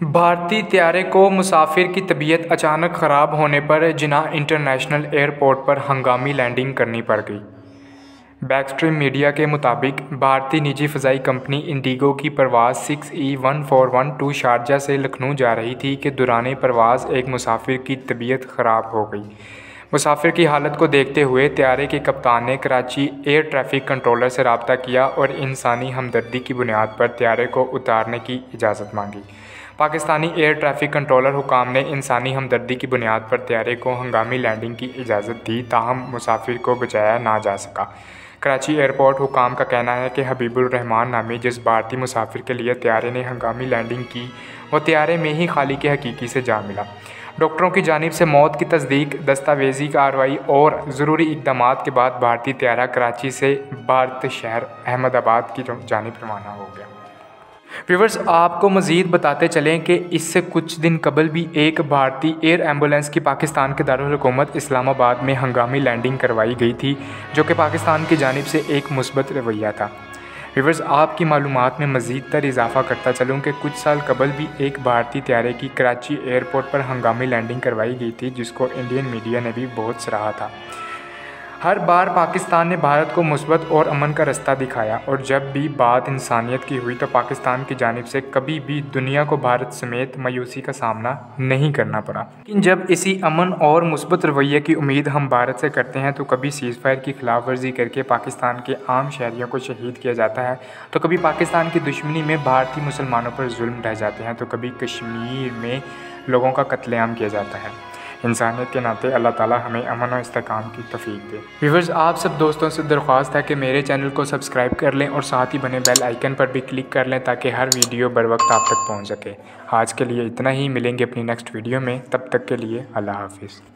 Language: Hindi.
भारतीय त्यारे को मुसाफिर की तबीयत अचानक ख़राब होने पर जिना इंटरनेशनल एयरपोर्ट पर हंगामी लैंडिंग करनी पड़ गई। बैकस्ट्रीम मीडिया के मुताबिक, भारतीय निजी फ़जाई कंपनी इंडिगो की परवाज़ six E one four one two Sharjah से लखनऊ जा रही थी कि दुरान परवाज़ एक मुसाफिर की तबीयत ख़राब हो गई। मुसाफिर की हालत को देखते हुए त्यारे के कप्तान ने कराची एयर ट्रैफ़िक कंट्रोलर से रबता किया और इंसानी हमदर्दी की बुनियाद पर त्यारे को उतारने की इजाज़त मांगी। पाकिस्तानी एयर ट्रैफ़िक कंट्रोलर हुकाम ने इंसानी हमदर्दी की बुनियाद पर त्यारे को हंगामी लैंडिंग की इजाज़त दी, ताहम मुसाफिर को बचाया ना जा सका। कराची एयरपोर्ट हुकाम का कहना है कि हबीबुल रहमान नामी जिस भारतीय मुसाफिर के लिए त्यारे ने हंगामी लैंडिंग की, वो त्यारे में ही खाली के हकीकी से जा मिला। डॉक्टरों की जानब से मौत की तस्दीक, दस्तावेजी कार्रवाई और ज़रूरी इकदाम के बाद भारतीय त्यारा कराची से भारत शहर अहमदाबाद की जानब रवाना हो गया। व्यूवर्स आपको मज़ीद बताते चलें कि इससे कुछ दिन कबल भी एक भारतीय एयर एंबुलेंस की पाकिस्तान के दारकूमत इस्लामाबाद में हंगामी लैंडिंग करवाई गई थी, जो कि पाकिस्तान की जानब से एक मुस्बत रवैया था। व्यूवर्स आपकी मालूम में मज़ीद तर इजाफ़ा करता चलूँ कि कुछ साल कबल भी एक भारतीय त्यारे की कराची एयरपोर्ट पर हंगामी लैंडिंग करवाई गई थी, जिसको इंडियन मीडिया ने भी बहुत सराहा था। हर बार पाकिस्तान ने भारत को मुस्बत और अमन का रास्ता दिखाया और जब भी बात इंसानियत की हुई तो पाकिस्तान की जानब से कभी भी दुनिया को भारत समेत मायूसी का सामना नहीं करना पड़ा। लेकिन जब इसी अमन और मुस्बत रवैये की उम्मीद हम भारत से करते हैं तो कभी सीज़ फायर की खिलाफ वर्जी करके पाकिस्तान के आम शहरीों को शहीद किया जाता है तो कभी पाकिस्तान की दुश्मनी में भारतीय मुसलमानों पर जुल्म ढह जाते हैं तो कभी कश्मीर में लोगों का कत्लेआम किया जाता है। इंसानियत के नाते अल्लाह ताला हमें अमन और इस्तकाम की तफीक दे। व्यूवर्स, आप सब दोस्तों से दरख्वास्त है कि मेरे चैनल को सब्सक्राइब कर लें और साथ ही बने बेल आइकन पर भी क्लिक कर लें ताकि हर वीडियो बर वक्त आप तक पहुँच सके। आज के लिए इतना ही। मिलेंगे अपनी नेक्स्ट वीडियो में। तब तक के लिए अल्लाह हाफिज़।